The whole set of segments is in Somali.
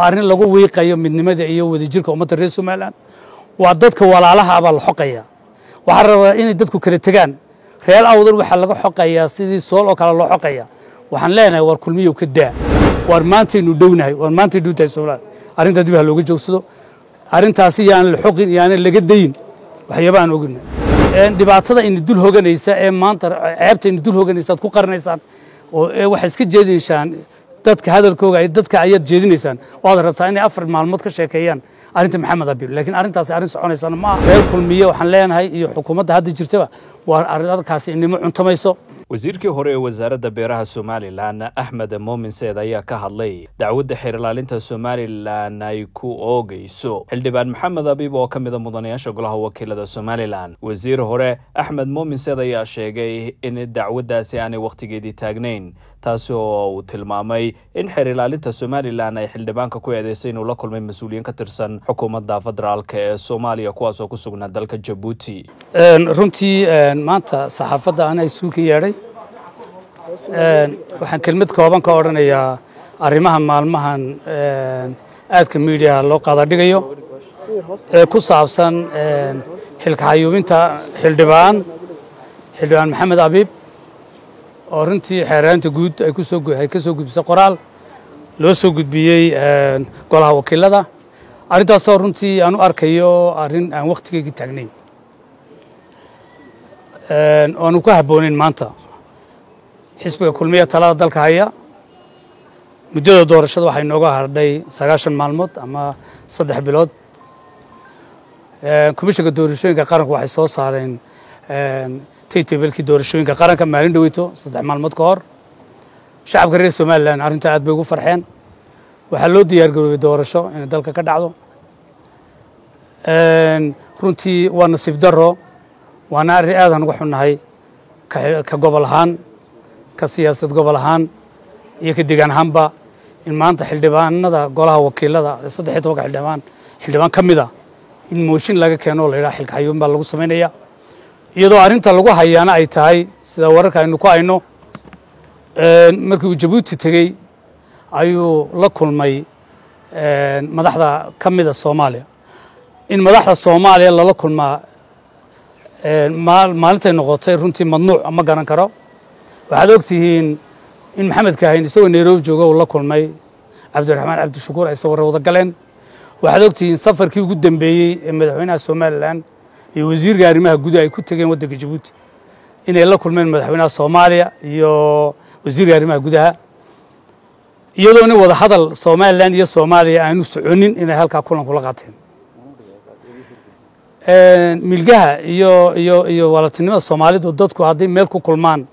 arrin lagu wiiqayo midnimada iyo wadajirka ummadda reer somalilan waa dadka walaalaha la xoqaya. Waxaa rabaa inay dadku kala tegaan reer awdal waxaa laga xoqayaa sidii sool oo kale loo xoqaya. Waxaan leenahay war kulmiyow ka daa. War maantaynu dhownahay. War maantay dhowtahay somalilan arrintaa dib looga joogsado. Arrintaasi yaan la xoqin yaanan laga dayin waxyaaba ogina dhibaatada ina dul hoganaysa ee maanta ceebta ina dul hoganaysa ad ku qarinaysaan oo waxay iska jeedinaysaan dadka hadalkooga dadka ayaad jeedinaysaan. Waad rabtaa inay afar maalmood ka sheekeeyaan arrinta maxamed abiil laakiin arrintaasi arrin soconaysana ma aha. Reer kulmiye waxaan leenahay iyo xukuumadda hadda jirtaba waa arrinkaasi inimo cuntamayso. Wasiirkii hore ee wasaaradda beeraha somalilan axmed moomin seed ayaa ka hadlay dacwadda xeer ilaalinta somalilan ay ku oogayso. Xildhibaan maxamed abiib oo ka mida mudanayaasha golaha wakiilada somalilan. Wasiir hore axmed moomin seed ayaa sheegay in dacwaddaasi aanay wakhtigeedii taagnayn taasi oo uu tilmaamay in xeer ilaalinta somalilan ay xildhibaanka ku eedeysay inuu la kulmay mas'uuliyiin ka tirsan xukuumadda federaalk ee soomaaliya kuwaas oo ku sugnaa dalka jabuuti. Runtii maanta saxaafadda ana isugu ka yeedhay waxaan kelmad kooban ka odhanayaa arrimaha maalmahan aadka miidiyaha loo qaadadhigayo ee ku saabsan xilka xayuubinta xildhibaan xildhibaan maxamed abiib oo runtii xeeraanta guud ay ku soo ay ka soo gudbisay qoraal loo soo gudbiyey golaha wakiilada. Arrintaasoo runtii aan u arkayo arrin aan wakhtigeygii taagnayn oanu ku habboonayn maanta. Xisbiga kulmiya talada dalka haya. Muddada doorashada waxay nooga hadhay sagaashan maalmood ama saddex bilood. Komishanka doorashooyinka qaranku waxay soo saareen taytablkii doorashooyinka qaranka maalin dhoweyto saddex maalmood ka hor shacabka reer somalilan arrintaa aad bay ugu farxeen. Waxaa loo diyaar garoobay doorasho inay dalka ka dhacdo. Runtii waa nasiib daro waana arrin aadaan uga xunnahay ka gobol ahaan ka siyaasad gobol ahaan iyo ka degaan ahaanba in maanta xildhibaanada golaha wakiilada saddex iyo tobanka xildhibaan xildhibaan ka mid a in mooshin laga keeno la yidhaha xilka xayuubin baa lagu samaynaya iyadoo arrinta lagu hayaana ay tahay sida wararka aynu ku hayno markii uu jabuuti tegey ayuu la kulmay madaxda ka mida soomaaliya. In madaxda soomaaliya lala kulmaa maalintay noqotay runtii madnuuc ma garan karo. Waxaad og tihiin in maxamed kaahin isagoo nairobi jooga uu la kulmay cabdiraxmaan cabdishakuur ay sawirra wada galeen. Waxaad og tihiin safarkii ugu dambeeyey ee madaxweynaha somalilan iyo wasiirka arrimaha gudaha ay ku tegeen waddanka jabuuti inay la kulmeen madaxweynaha soomaaliya iyo wasiirka arrimaha gudaha iyadoo nin wada somalilan iyo soomaaliya aanu soconin inay halkaa kulan kula qaateen. Milgaha iyo iyo iyo walatinimada soomaalidu dadku hadday meel ku kulmaan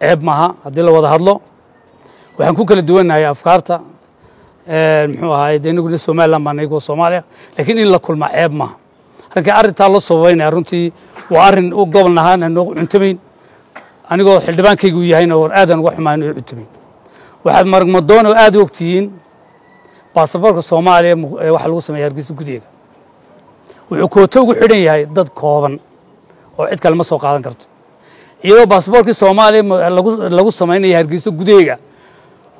ceeb maaha haddii la wada hadlo waxaan ku kala duwannahay afkaarta. Muxuu ahaay de inaguna somalilan baa naygoo soomaaliya laakiin in la kulmaa ceeb maaha arrinkai arrintaa loo sababaynaya runtii waa arrin u gobol ahaan aan noogu cuntamayn anigoo xildhibaankaygu yahayna war aadaan uga xumaan oo cuntamayn waxaad maragmadoon oo aad u ogtihiin? Baasaboorka soomaaliya waxaa lagu sameeya hargeysa gudaheega wuxuu kooto ugu xidhan yahay dad kooban oo cid kale ma soo qaadan karto. Iyadoo baasaboorkii soomaaliya lagu samaynaya hargeyso gudaheega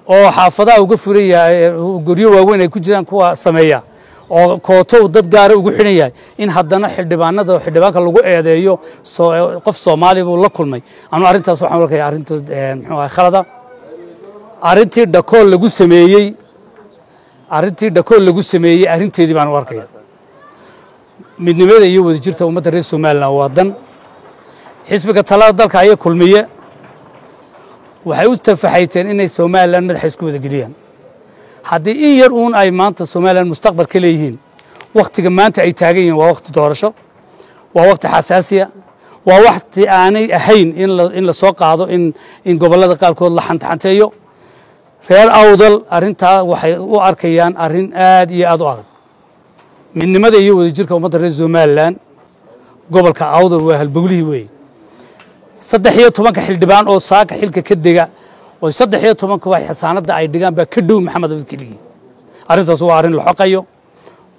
oo xaafadaha uga furan yahay goryo waaweyn ay ku jiraan kuwa sameeya oo kooto uu dad gaara ugu xidhan yahay in haddana xildhibaanada xildhibaanka lagu eedeeyo qof soomaaliya buu la kulmay. Anu arrintaas waxaan arkaya arrinta muxuu ahay khalada. Arrintii dhakool lagu sameeyey arrintii dhakool lagu sameeyey arrinteedii baan u arkaya midnimada iyo wadajirta ummadda reer somalilan waa dan. Xisbiga talada dalka aya kulmiye. Waxay u tafaxayteen inay somalilan madaxa isku wada geliyaan haddii in yar uun ay maanta somalilan mustaqbal ka leeyihiin wakhtiga maanta ay taagan yihiin waa wakhti doorasho waa wakhti xasaasiya waa wakhti aanay ahayn in la soo qaado in gobollada qaarkood la xantaxanteeyo. Reer awdal arrintaa waxay u arkayaan arrin aad iyo aad u adag. Midnimada iyo wadajirka ummadda reer somalilan gobolka awdal waa halboglihii weeye saddex iyo tobanka xildhibaan oo saaka xilka ka dega oo saddex iyo tobanka wax xasaanadda ay dhigaan baa ka dhow maxamed abid keligii arrintaas waa arrin la xoqayo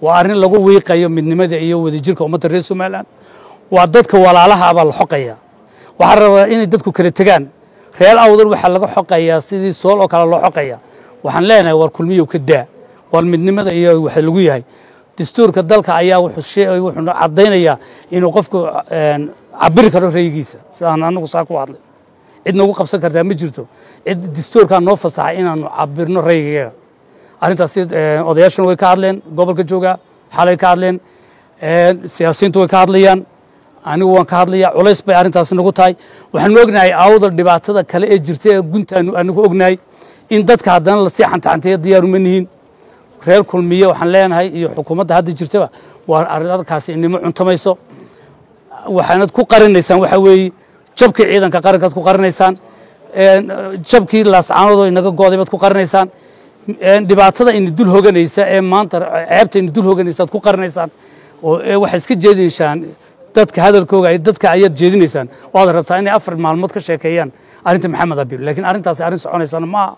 waa arrin lagu wiiqayo midnimada iyo wadajirka ummadda reer somalilan waa dadka walaalaha la xoqaya. Waxaa rabaa inay dadku kala tegaan reer awdal waxaa laga xoqayaa sidii sool oo kale loo xoqaya. Waxaan leenahay war kulmiyow ka daa. War midnimada iyo waxa lagu yahay. Dastuurka dalka ayaa wuxuu caddaynayaa inuu qofku cabiri karo raygiisa. Sidaan anagu saa ku hadlay cid nagu qabsan kartaa ma jirto. Cid dastuurkaa noo fasaxay inaanu cabirno raygiga arrintaas odayaashuna way ka hadleen gobolka jooga xalay ka hadleen siyaasiyiintu way ka hadlayaan. Anigu waan ka hadlaya culays bay arrintaasi nagu tahay. Waxaanu ognahay awdal dhibaatada kale ee jirta ee guntaanu anigu ognahay in dadka haddana la sii xantaxanteeya diyaaruma nihiin reer kulmiye waxaan leenahay iyo xukuumadda hadda jirtaba waa arrinkaasi inimo cuntamayso? Waxaanad ku qarinaysaan waxaa weeye jabkii ciidanka qarankaad ku qarinaysaan jabkii laascaanoodoo inaga gooday baad ku qarinaysaan dhibaatada ina dul hoganaysa ee maanta ceebta ina dul hoganaysaad ku qarinaysaan oo waxay iska jeedinaysaan dadka hadalkooga dadka ayaad jeedinaysaan waad rabtaa inay afar maalmood ka sheekeeyaan arrinta maxamed abiib laakiin arrintaasi arrin soconaysana maaha.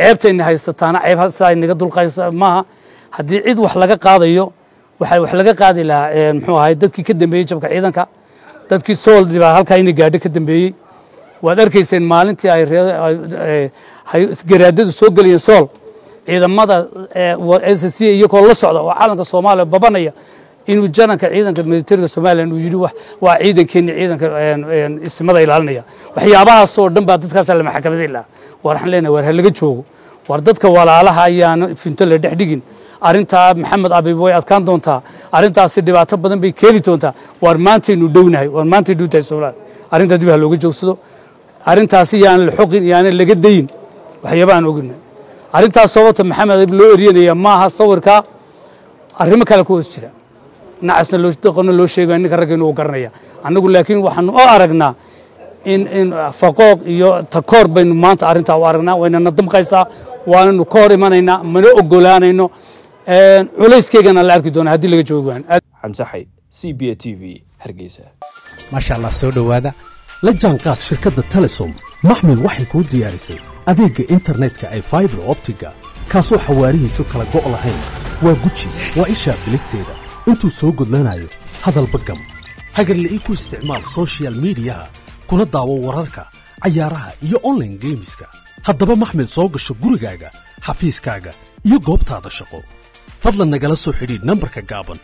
Ceebtayna haysataana ceeb saa inaga dulqaysa maaha. Haddii cid wax laga qaadayo waxaa wax laga qaadi lahaa muxuu ahay dadkii ka dambeeyey jabka ciidanka dadkii sool dhibaa halkaa inay gaadho ka dambeeyey. Waad arkayseen maalintii ay garaadadu soo geliyeen sool. Ciidamada s c iyagoo la socda oo calanka soomaaliya babanaya inuu jananka ciidanka militariga somalilan uu yidhi waa ciidankeeni ciidanka ismada ilaalinaya. Waxyaabahaasoo dhan baa dadkaasa lama xakamaday lahaa. War waxaan leenahay war ha laga joogo. War dadka walaalaha ayaana finto la dhex dhigin arrintaa maxamed abiib way adkaan doontaa arrintaasi dhibaato badan bay keeni doontaa waar maantaynu dhownahay waar maantay dhowtahay somaliland arrintaa dib ha looga joogsado. Arrintaasi yaan la xoqin yaana laga dayin waxyaaba aan arrintaas sababta maxamed abiib loo eryanaya maaha sawirkaa arrimo kale ku hoos jira. Nacasna doqonna loo sheegaya ninka raggeenu uu garanaya annagu laakiin waxaanu u aragnaa in in faqooq iyo takoor baynu maanta arrintaa u aragnaa. Waynana damqaysaa waananu ka hor imanaynaa mana ogolaanayno culayskeygana la arki doona haddii laga waan xamse xayd c b a t v hargeysa. Maasha allah soo dhowaada. La jaanqaad shirkadda telesom. Maxmil waxay kuu diyaarisay adeegga internetka ay faibar optiga kaasoo xawaarihiisu kala go' lahayn. Waa guji waa ishaa biligteeda. Intuu soo gudlanayo hadalba gam hagarle ii ku isticmaal sochial midiyaha kuna daawo wararka cayaaraha iyo onlaine geemiska haddaba maxmil soo gasho gurigaaga xafiiskaaga iyo goobtaada shaqo fadlan nagala soo xidhiidh nambarka gaaban